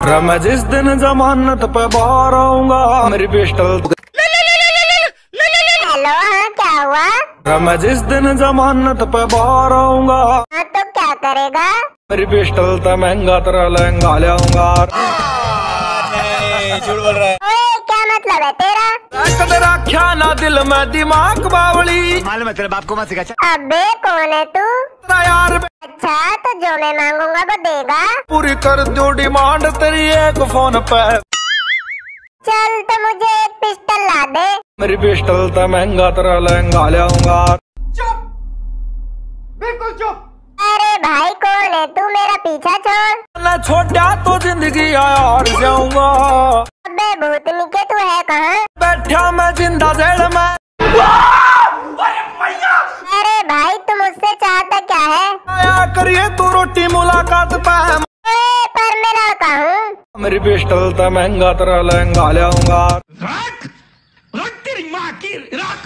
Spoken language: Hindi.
मैं जिस दिन जमानत पे बाहर आऊँगा मेरी पिस्टल हेलो हाँ क्या हुआ? मैं जिस दिन जमानत पे बाहर आऊँगा हाँ तो क्या करेगा? मेरी पिस्टल तो महँगा तेरा लहंगा ले आऊँगा। झूठ बोल रहा ओए क्या मतलब है तेरा? कद रखा ना दिल में दिमाग बावली। मालूम है तेरे बाप को मत सिखा। अबे कौन है तू? तेरा यार तो जो मैं मांगूँगा वो देगा पूरी कर दो डिमांड तेरी एक फ़ोन पे चल तो मुझे एक पिस्टल ला दे मेरी पिस्टल तो महँगा तेरा लहंगा ले आऊँगा अरे भाई कौन है तू मेरा पीछा छोड़ मैं छोड़ा तो ज़िंदगी हार जाऊँगा अबे भूतनी के तू है कहाँ बैठा मैं ज़िंदा जेल में अरे भाई तुम मुझसे चाहता क्या है आया करिए तो रोटी मुलाकात पर मैं लड़का हूँ। मेरी पिस्टल तो महँगा तेरा लहंगा ले आऊँगा। रख रख तेरी माँ की रख।